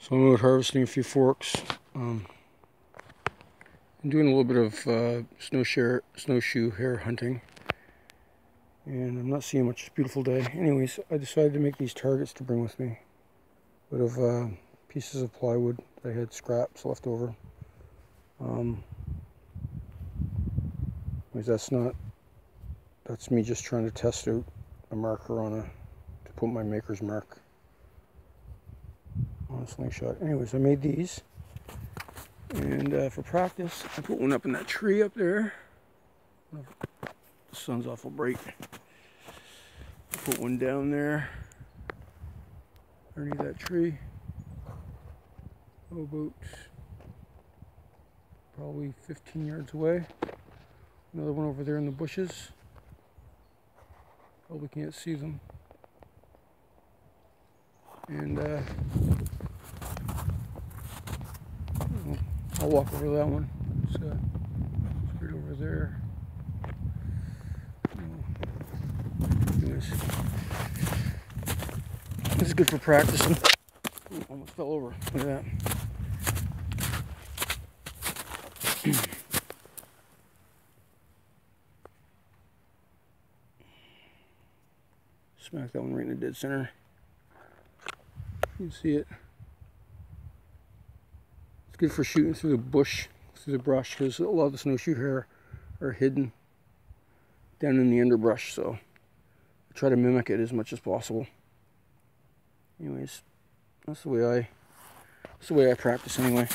So I'm out harvesting a few forks. Um, I'm doing a little bit of uh, snowshoe, snowshoe hare hunting. And I'm not seeing much. It's a beautiful day. Anyways, I decided to make these targets to bring with me. A Bit of uh, pieces of plywood. I had scraps left over. Um, that's not, that's me just trying to test out a marker on a, to put my maker's mark slingshot. Anyways, I made these. And uh, for practice, I put one up in that tree up there. The sun's awful bright. I put one down there underneath that tree. About probably 15 yards away. Another one over there in the bushes. Probably can't see them. And uh, I'll walk over that one. It's, uh, it's right over there. Anyways, this is good for practicing. Almost fell over. Look at that. Smack that one right in the dead center. You can see it good for shooting through the bush, through the brush, because a lot of the snowshoe hare are hidden down in the underbrush, so I try to mimic it as much as possible. Anyways, that's the way I, that's the way I practice anyway.